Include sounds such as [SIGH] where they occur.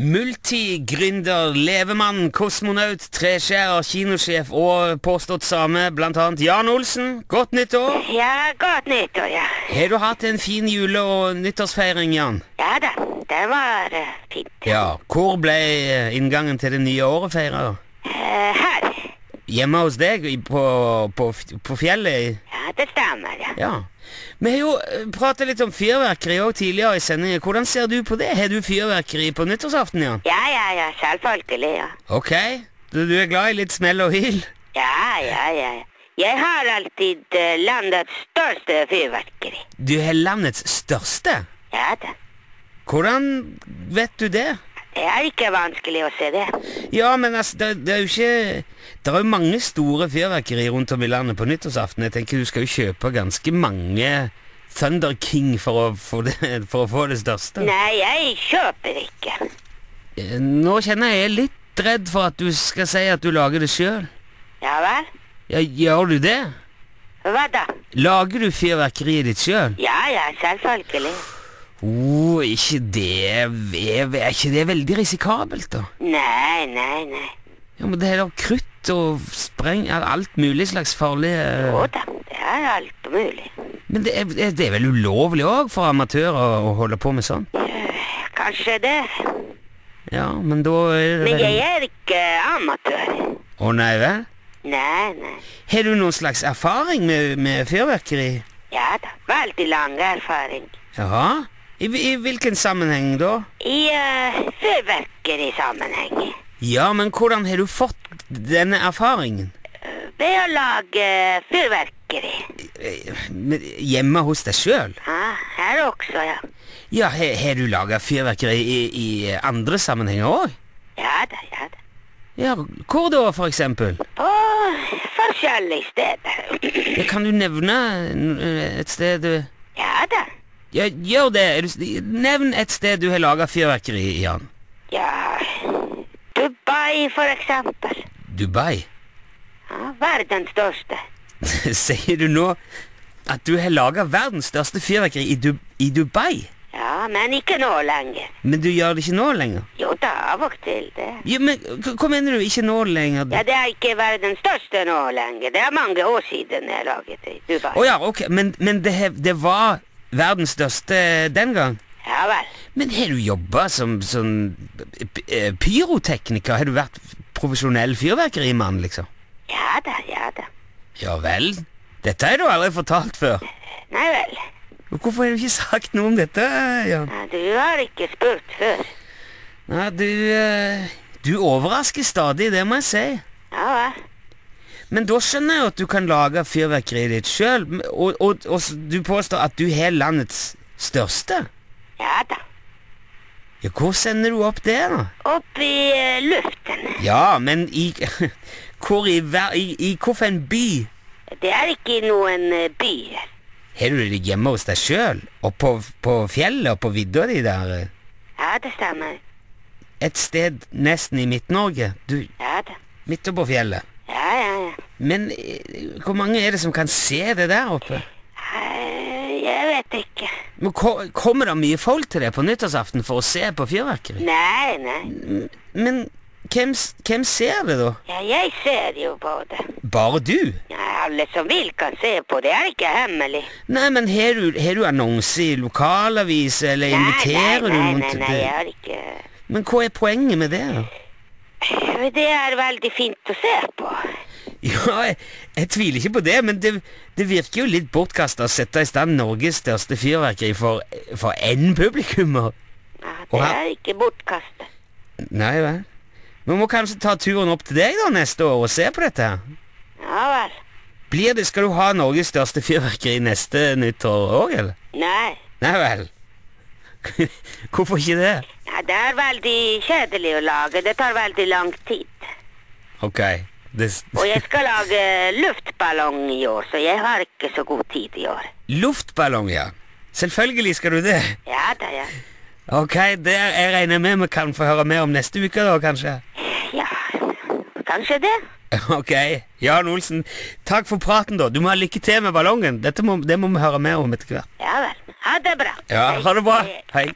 Multigründer, levemann, kosmonaut, treskjærer, kinosjef og påstått same, blant annet Jan Olsen. Godt nyttår! Ja, godt nyttår, ja. Har du hatt en fin jule- og nyttårsfeiring, Jan? Ja da, det var eh, fint. Ja. Hvor ble eh, inngangen til det nye året feira? Eh, her. Hjemme hos deg på, på, på fjellet? Ja, det stemmer, ja. Ja. Vi har jo prata litt om fyrverkeri òg tidligere i sendingen. Hvordan ser du på det? Har du fyrverkeri på nyttårsaften, Jan? Ja, ja, ja, selvfølgelig, ja. Ok. Du, du er glad i litt smell og hyl? Ja, ja, ja. Jeg har alltid eh, landets største fyrverkeri. Du har landets største? Ja da. Hvordan vet du det? Det er ikke vanskelig å se det. Ja, men altså, det, det er jo ikke Det er jo mange store fyrverkeri rundt om i landet på nyttårsaften. Jeg tenker du skal jo kjøpe ganske mange Thunder King for å få det, for å få det største. Nei, jeg kjøper ikke. Eh, Nå kjenner jeg jeg er litt redd for at du skal si at du lager det sjøl. Ja vel? Ja, gjør du det? Hva da? Lager du fyrverkeriet ditt sjøl? Ja, ja, selvfølgelig. Oh, ikke det er, er ikke det veldig risikabelt, da? Nei, nei, nei. Ja, men det er da krutt og spreng Alt mulig slags farlig eh, Jo da, det er alt mulig. Men det er, det er vel ulovlig òg for amatører å holde på med sånn? Kanskje det. Ja, men da er det Men jeg er ikke amatør. Å nei vel? Nei, nei. Har du noen slags erfaring med, med fyrverkeri? Ja da, veldig lang erfaring. Jaha? I, I hvilken sammenheng da? I uh, fyrverkerisammenheng. Ja, men hvordan har du fått denne erfaringen? Eh, Ved å lage fyrverkeri. Eh, Hjemme hos deg sjøl? Ja, her også, ja. Ja, har har du laga fyrverkeri i, i andre sammenhenger òg? Ja da, ja da. Ja, hvor da, for eksempel? På forskjellige steder. Ja, kan du nevne et sted Ja da. Ja, gjør det! Nevn et sted du har laga fyrverkeri Jan. Ja, Dubai for eksempel. Dubai. Ja, verdens største. [LAUGHS] Sier du nå at du har laga verdens største fyrverkeri i, du i Dubai? Ja, men ikke nå lenger. Men du gjør det ikke nå lenger? Jo da, av og til det. Ja, men Hva mener du ikke nå lenger? Ja, det er ikke verdens største nå lenger. Det er mange år siden jeg laget det i Dubai. Å ja, ok, men, men det, det var verdens største den gang? Ja vel. Men har du jobba som sånn eh, pyrotekniker? Har du vært profesjonell fyrverkerimann, liksom? Ja da, ja da. Ja vel? Dette har du aldri fortalt før. Nei vel. Hvorfor har du ikke sagt noe om dette, Jan? Ja, du har ikke spurt før. Nei, du eh, Du overrasker stadig, det må jeg si. Ja vel. Men da skjønner jeg jo at du kan lage fyrverkeriet ditt sjøl, og, og, og du påstår at du har landets største. Ja da. Ja, Hvor sender du opp det, da? Opp i eh, luften. Ja, men i [LAUGHS] Hvor i, i, i hvilken by? Det er ikke noen eh, by. Har du det hjemme hos deg sjøl? Og på, på fjellet og på vidda di der? Ja, det stemmer. Et sted nesten i Midt-Norge? Du, Ja da. midt oppå fjellet. Ja, ja, ja. Men eh, hvor mange er det som kan se det der oppe? Eh, Jeg vet ikke. Men Kommer det mye folk til det på nyttårsaften for å se på fyrverkeri? Nei, nei. Men hvem, hvem ser det, da? Ja, jeg ser jo på det. Bare du? Ja, alle som vil kan se på det. er ikke hemmelig. Nei, men har du, du annonse i lokalavis, eller inviterer nei, du nei, noen nei, til nei, det? jeg har ikke... Men hva er poenget med det? da? Det er veldig fint å se på. Ja, jeg, jeg tviler ikke på det, men det, det virker jo litt bortkasta å sette i stand Norges største fyrverkeri for, for én publikummer. Ja, det er ikke bortkastet. Nei vel. Vi må kanskje ta turen opp til deg da neste år og se på dette. Ja vel. Blir det, Skal du ha Norges største fyrverkeri neste nyttår òg, eller? Nei. Nei vel. [LAUGHS] Hvorfor ikke det? Det er veldig kjedelig å lage. Det tar veldig lang tid. Ok. This... Og jeg skal lage luftballong i år, så jeg har ikke så god tid i år. luftballong, ja. Selvfølgelig skal du det. Ja da, ja. Ok, det jeg regner med vi kan få høre mer om neste uke, da, kanskje? Ja, kanskje det. [LAUGHS] Ok. Jan Olsen, takk for praten, da. Du må ha lykke til med ballongen. Må, det må vi høre mer om etter hvert. Ja vel. Ha det bra. Ja, ha det bra. Hei.